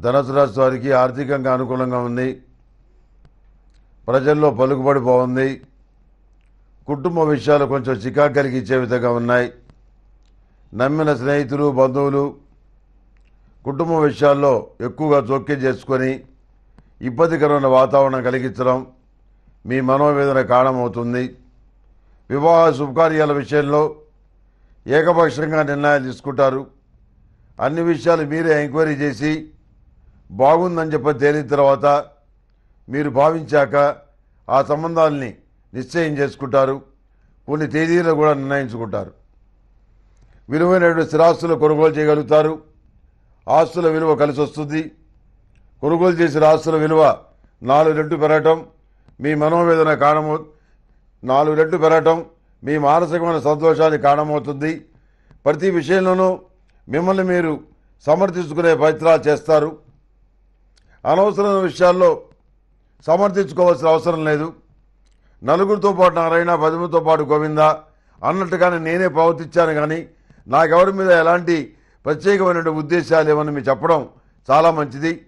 ధనుసు రాశి వారికి ఆర్థికంగా అనుకూలంగా ఉంది. ప్రజల్లో పలుకుబడి బాగుంది. కుటుంబ విషయాలు కొంచెం చికాకు కలిగించే విధంగా ఉన్నాయి. నమ్మిన స్నేహితులు బంధువులు కుటుంబ విషయాల్లో ఎక్కువగా జోక్యం చేసుకొని ఇబ్బందికరమైన వాతావరణం కలిగించడం మీ మనోవేదన కారణమవుతుంది. వివాహ శుభకార్యాల విషయంలో ఏకపక్షంగా నిర్ణయాలు తీసుకుంటారు. అన్ని విషయాలు మీరే ఎంక్వైరీ చేసి బాగుందని చెప్పి తేలిన తర్వాత మీరు భావించాక ఆ సంబంధాలని నిశ్చయం చేసుకుంటారు. కొన్ని తేదీలు కూడా నిర్ణయించుకుంటారు. విలువైనటువంటి స్థిరాస్తులు కొనుగోలు చేయగలుగుతారు. ఆస్తుల విలువ కలిసి వస్తుంది. కొనుగోలు చేసిన ఆస్తుల విలువ నాలుగు రెట్లు పెరగటం మీ మనోవేదన కారణమవు నాలుగు రెట్లు పెరగటం మీ మానసికమైన సంతోషానికి కారణమవుతుంది. ప్రతి విషయంలోనూ మిమ్మల్ని మీరు సమర్థించుకునే ప్రయత్నాలు చేస్తారు. అనవసరమైన విషయాల్లో సమర్థించుకోవాల్సిన అవసరం లేదు. నలుగురితో పాటు నారాయణ పదిమందితో పాటు గోవింద అన్నట్టుగానే నేనే ప్రవర్తించాను కానీ నాకెవరి మీద ఎలాంటి ప్రత్యేకమైన ఉద్దేశాలు ఏమని మీరు చెప్పడం చాలా మంచిది.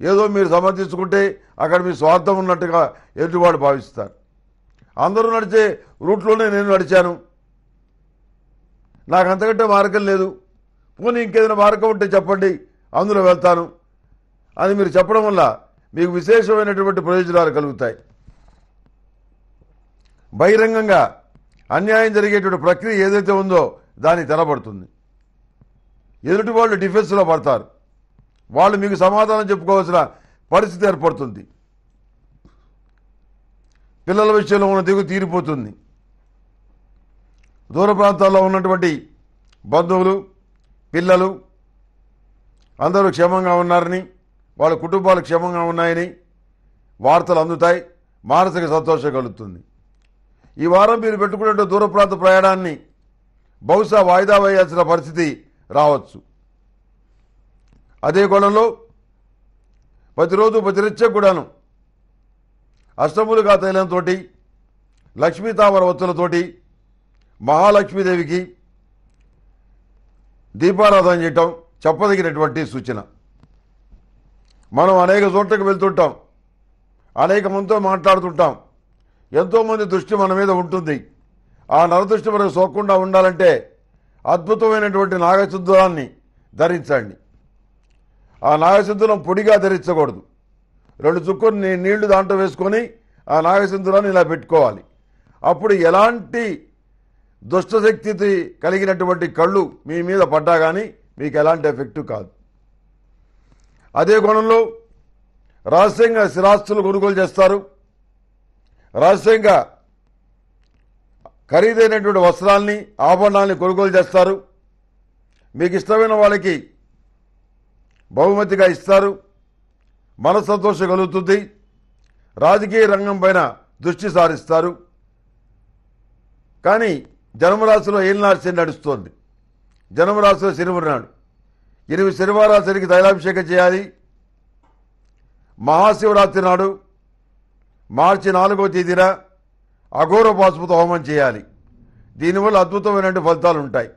ఏదో మీరు సమర్థించుకుంటే అక్కడ మీ స్వార్థం ఉన్నట్టుగా ఎదుటివాడు భావిస్తారు. అందరూ నడిచే రూట్లోనే నేను నడిచాను. నాకు అంతకంటే మార్గం లేదు. పోనీ ఇంకేదైనా మార్గం ఉంటే చెప్పండి. అందులో వెళ్తాను. అని మీరు చెప్పడం వల్ల మీకు విశేషమైనటువంటి ప్రయోజనాలు కలుగుతాయి. బహిరంగంగా అన్యాయం జరిగేటువంటి ప్రక్రియ ఏదైతే ఉందో దాన్ని తెరబడుతుంది. ఎదుటి వాళ్ళు డిఫెన్స్లో పడతారు. వాళ్ళు మీకు సమాధానం చెప్పుకోవాల్సిన పరిస్థితి ఏర్పడుతుంది. పిల్లల విషయంలో ఉన్న దిగు తీరిపోతుంది. దూర ప్రాంతాల్లో ఉన్నటువంటి బంధువులు పిల్లలు అందరూ క్షేమంగా ఉన్నారని వాళ్ళ కుటుంబాలు క్షేమంగా ఉన్నాయని వార్తలు అందుతాయి. మానసిక సంతోషం కలుగుతుంది. ఈ వారం మీరు పెట్టుకునే దూర ప్రాంత ప్రయాణాన్ని బహుశా వాయిదా వేయాల్సిన పరిస్థితి రావచ్చు. అదే కోణంలో ప్రతిరోజు ప్రతినిత్యం కూడాను అష్టములుగా తైలంతో లక్ష్మీ తామర ఒత్తులతోటి మహాలక్ష్మీదేవికి దీపారాధన చేయటం చెప్పదగినటువంటి సూచన. మనం అనేక చోట్లకు వెళ్తుంటాం. అనేక మందితో మాట్లాడుతుంటాం. ఎంతోమంది దృష్టి మన మీద ఉంటుంది. ఆ నరదృష్టి మనకు సోకుండా ఉండాలంటే అద్భుతమైనటువంటి నాగశుద్ధులాన్ని ధరించండి. ఆ నాగసింధూరం పొడిగా ధరించకూడదు. రెండు చుక్కలు నీళ్ళు దాంట్లో వేసుకొని ఆ నాగసింధూరాన్ని ఇలా పెట్టుకోవాలి. అప్పుడు ఎలాంటి దుష్టశక్తి కలిగినటువంటి కళ్ళు మీ మీద పడ్డా కానీ మీకు ఎలాంటి ఎఫెక్ట్ కాదు. అదే కోణంలో రహస్యంగా స్థిరాస్తులు కొనుగోలు చేస్తారు. రహస్యంగా ఖరీదైనటువంటి వస్త్రాల్ని ఆభరణాలని కొనుగోలు చేస్తారు. మీకు ఇష్టమైన వాళ్ళకి బహుమతిగా ఇస్తారు. మన సంతోషం కలుగుతుంది. రాజకీయ రంగం పైన దృష్టి సారిస్తారు. కానీ జన్మరాశిలో ఏలినాడు నడుస్తోంది. జన్మరాశిలో శనివుడు నాడు ఎనిమిది శనివారాలు శనికి తైలాభిషేకం చేయాలి. మహాశివరాత్రి నాడు మార్చి నాలుగో తేదీన అఘోర పాశుపత హోమం చేయాలి. దీనివల్ల అద్భుతమైన ఫలితాలు ఉంటాయి